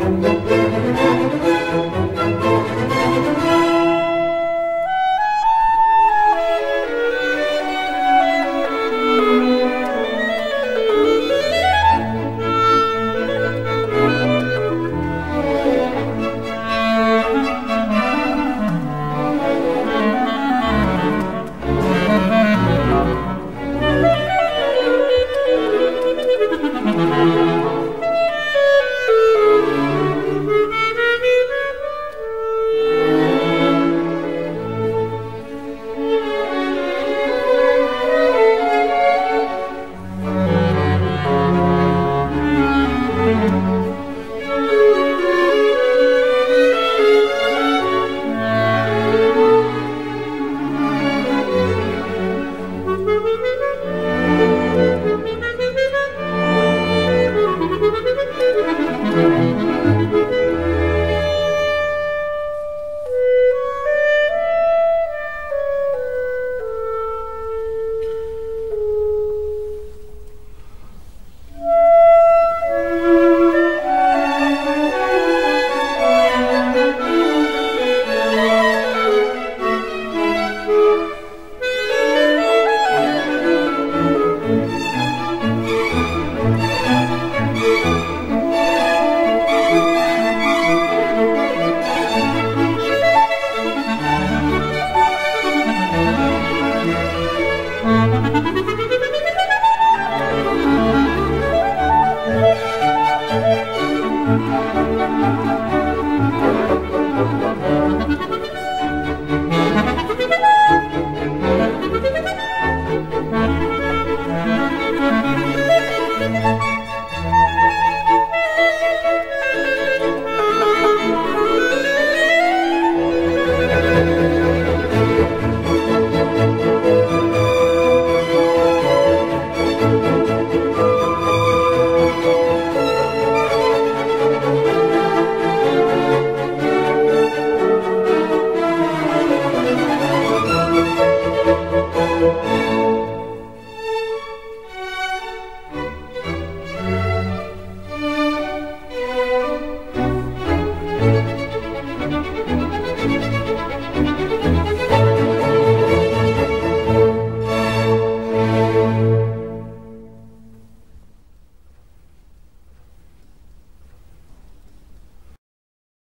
Müzik